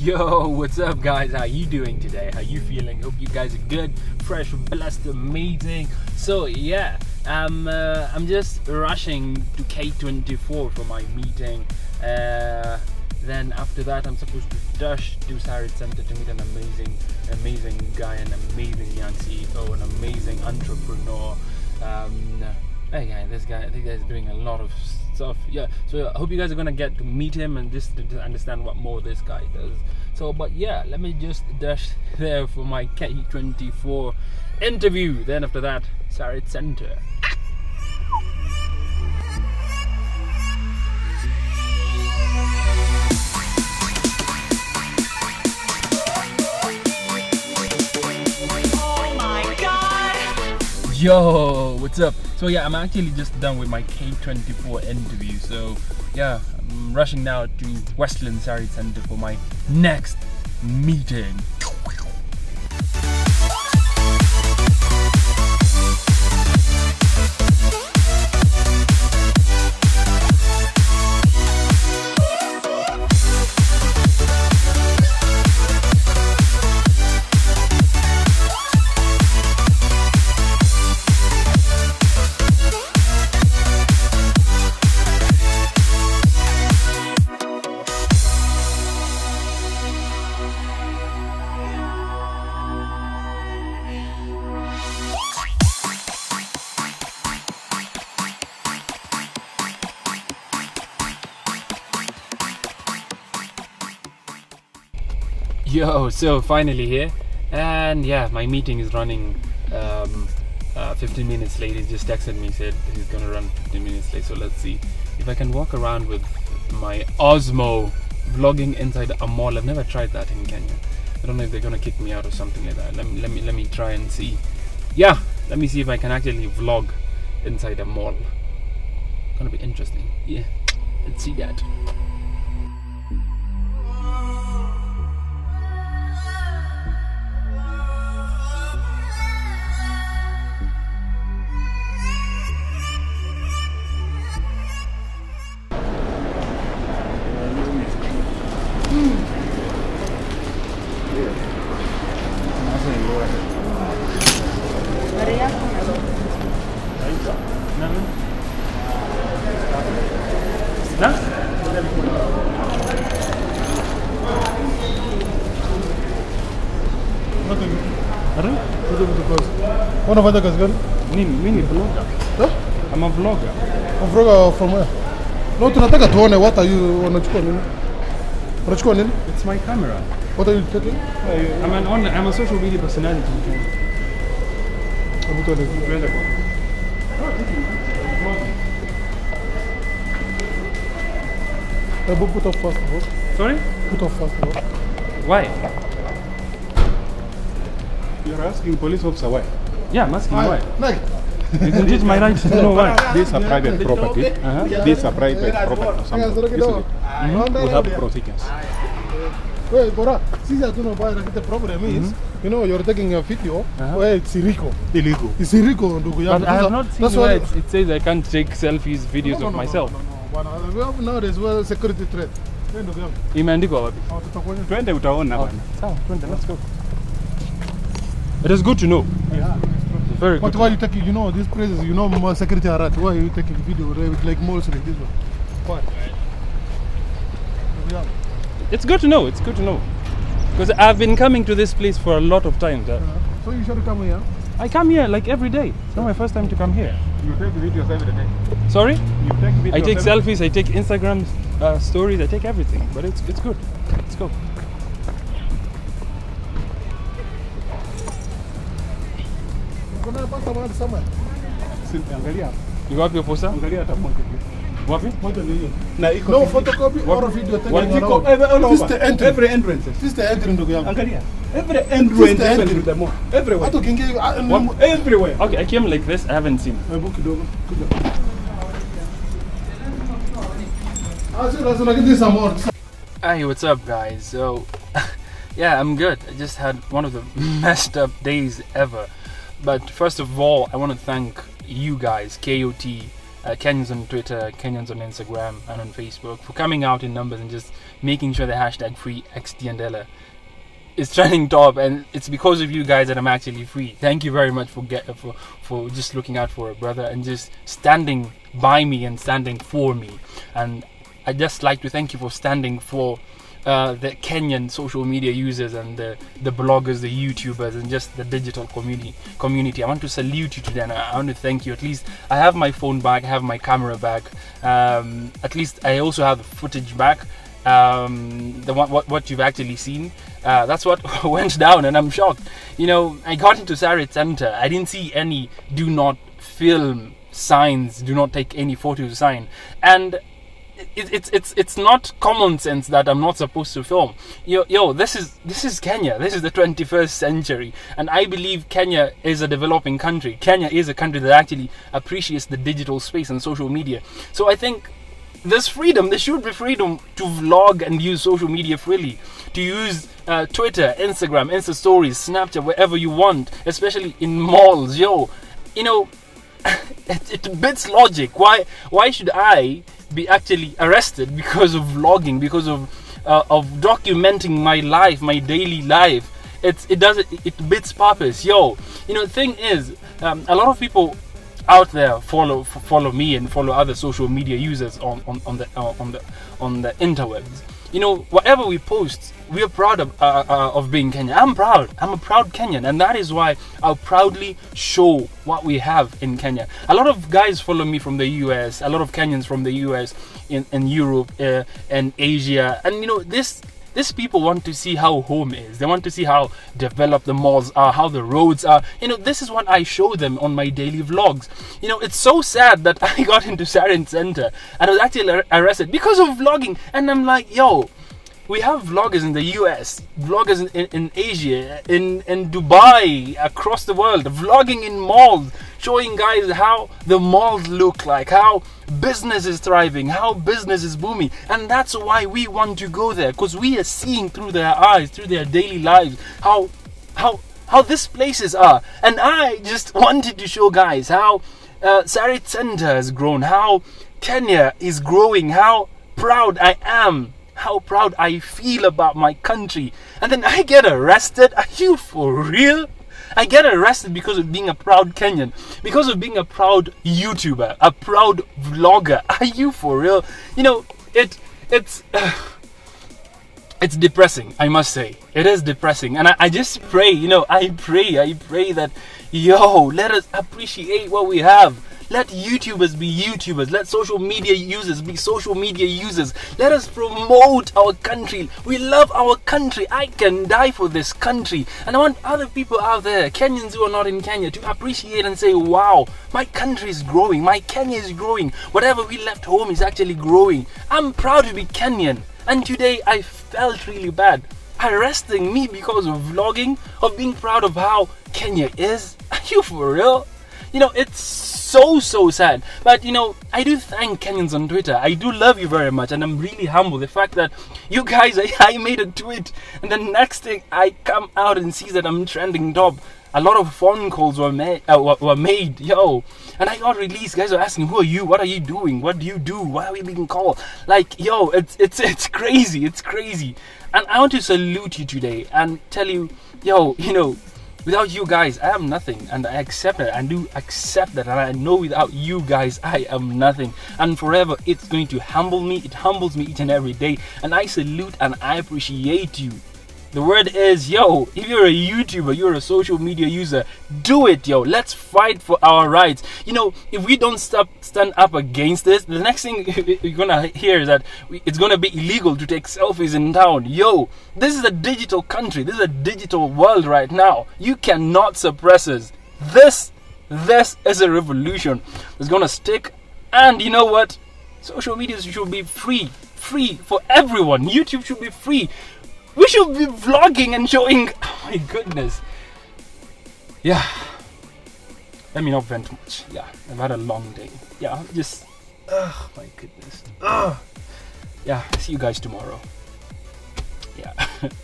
Yo, what's up, guys? How you doing today? How you feeling? Hope you guys are good, fresh, blessed, amazing. So yeah, um, uh, I'm just rushing to K24 for my meeting. Uh, then after that, I'm supposed to dash to Sarit Center to meet an amazing, amazing guy, an amazing young CEO, an amazing entrepreneur. Um, guy, this guy, this guy's doing a lot of stuff. Yeah, so I hope you guys are gonna get to meet him and just to understand what more this guy does. So, but yeah, let me just dash there for my K24 interview. Then after that, Sarit Center. Yo, what's up? So yeah, I'm actually just done with my K24 interview. So yeah, I'm rushing now to Westland Sarit Center for my next meeting. Yo, so finally here, and yeah, my meeting is running um, uh, 15 minutes late. He just texted me, said he's gonna run 15 minutes late. So let's see if I can walk around with my Osmo vlogging inside a mall. I've never tried that in Kenya. I don't know if they're gonna kick me out or something like that. Let me let me let me try and see. Yeah, let me see if I can actually vlog inside a mall. Gonna be interesting. Yeah, let's see that. Unafanya kazi gani? Mimi mimi vlogger. Eh? I'm a vlogger. Mfroga from where? No, tunataka tuone what are you unachukua nini? Unachukua nini? It's my camera. What are you taking? I'm an on, I'm a social media personality. Hebu tuone. Hebu put off first of all. Sorry? Put off first of all. Why? You're asking police officer why? Yeah, I'm asking why. why. Isn't it my right to know why? This is a private property. Uh-huh. This is a private property kidogo. it? We have procedures. Wewe bora I don't know why the problem is mm -hmm. you know you're taking a video Uh-huh. where it's illegal. Illegal. It's illegal ndugu yangu. But I have that's not seen that's why- it, it says I can't take selfies, videos No, no, of no, myself. no, no, no, bwana. We have nowadays well security threat. Imeandikwa wapi? Twende utaona bwana. Sawa, twende, let's go. It is good to know. Yeah. Very good. But why you taking, you know, these places, you know, more security alert. Why are you taking video with like malls like this one? Why? Yeah. It's good to know. It's good to know. Because I've been coming to this place for a lot of times. Uh, So you should come here. I come here like every day. It's not my first time to come here. You take videos every day. Sorry? You take videos I take selfies, I take Instagram uh, stories, I take everything. But it's it's good. Let's go. Pasta mahali somewhere. Si- Angalia. Ni wapi hapo sasa? Angalia hata moja. Wapi? Moja ni hiyo. Na iko No photocopy or video tena. Wapi iko every This the entry. Every entrance. This the entry ndugu yangu. Angalia. Every entrance entry. the mall. Everywhere. Hata ukiingia ah, What- Everywhere. Okay, I came like this. I haven't seen. Hebu kidogo. Kuja. Ah. Hey, what's up, guys? So, yeah, I'm good. I just had one of the messed up days ever. But first of all, I want to thank you guys, KOT, uh, Kenyans on Twitter, Kenyans on Instagram, and on Facebook for coming out in numbers and just making sure the hashtag free XtianDela is trending top, and it's because of you guys that I'm actually free. Thank you very much for get for for just looking out for a brother and just standing by me and standing for me. And I just like to thank you for standing for uh, the Kenyan social media users and the, the bloggers, the YouTubers, and just the digital community. Community. I want to salute you today, and I want to thank you. At least I have my phone back, I have my camera back. Um, at least I also have the footage back. Um, the what, what you've actually seen. Uh, that's what went down, and I'm shocked. You know, I got into Sarit Center. I didn't see any "do not film" signs, "do not take any photos" sign, and it, it's it's it's not common sense that I'm not supposed to film. Yo, yo, this is this is Kenya. This is the 21st century, and I believe Kenya is a developing country. Kenya is a country that actually appreciates the digital space and social media. So I think there's freedom. There should be freedom to vlog and use social media freely. To use uh, Twitter, Instagram, Insta Stories, Snapchat, wherever you want, especially in malls. Yo, you know, it, it beats logic. Why? Why should I be actually arrested because of vlogging? Because of uh, of documenting my life, my daily life. It's it does it, it beats purpose. Yo, you know, the thing is, um, a lot of people out there follow follow me and follow other social media users on on, on the uh, on the on the interwebs. You know, whatever we post, we are proud of uh, uh, of being Kenyan. I'm proud. I'm a proud Kenyan, and that is why I'll proudly show what we have in Kenya. A lot of guys follow me from the US. A lot of Kenyans from the US, in in Europe, uh, and Asia, and you know this these people want to see how home is. They want to see how developed the malls are, how the roads are. You know, this is what I show them on my daily vlogs. You know, it's so sad that I got into Sarit Center and I was actually arrested because of vlogging. And I'm like, yo, we have vloggers in the US, vloggers in, in, in Asia, in, in Dubai, across the world, vlogging in malls, showing guys how the malls look like, how business is thriving, how business is booming. And that's why we want to go there, because we are seeing through their eyes, through their daily lives, how how how these places are. And I just wanted to show guys how uh, Sarit Center has grown, how Kenya is growing, how proud I am how proud I feel about my country. And then I get arrested. Are you for real? I get arrested because of being a proud Kenyan, because of being a proud YouTuber, a proud vlogger. Are you for real? You know, it it's it's depressing, I must say. It is depressing. And I, I just pray, you know, I pray, I pray that yo, let us appreciate what we have. Let YouTubers be YouTubers. Let social media users be social media users. Let us promote our country. We love our country. I can die for this country. And I want other people out there, Kenyans who are not in Kenya, to appreciate and say, wow, my country is growing. My Kenya is growing. Whatever we left home is actually growing. I'm proud to be Kenyan. And today I felt really bad. Arresting me because of vlogging, of being proud of how Kenya is. Are you for real? You know, it's so so sad. But you know, I do thank Kenyans on Twitter. I do love you very much, and I'm really humble. The fact that you guys, I, I made a tweet, and the next thing I come out and see that I'm trending top. A lot of phone calls were made, uh, were, were made, yo, and I got released. Guys are asking, "Who are you? What are you doing? What do you do? Why are we being called?" Like, yo, it's it's it's crazy. It's crazy, and I want to salute you today and tell you, yo, you know, Without you guys, I am nothing, and I accept it. I do accept that, and I know without you guys, I am nothing. And forever, it's going to humble me. It humbles me each and every day, and I salute and I appreciate you. The word is, yo, if you're a YouTuber, you're a social media user, do it, yo. Let's fight for our rights. You know, if we don't stop stand up against this, the next thing you're gonna hear is that it's gonna be illegal to take selfies in town. Yo, this is a digital country. This is a digital world right now. You cannot suppress us. This, this is a revolution that's gonna stick. And you know what? Social media should be free, free for everyone. YouTube should be free. We should be vlogging and showing. Oh my goodness. Yeah. Let me not vent much. Yeah, I've had a long day. Yeah, just. Oh my goodness. Ugh. Yeah, see you guys tomorrow. Yeah.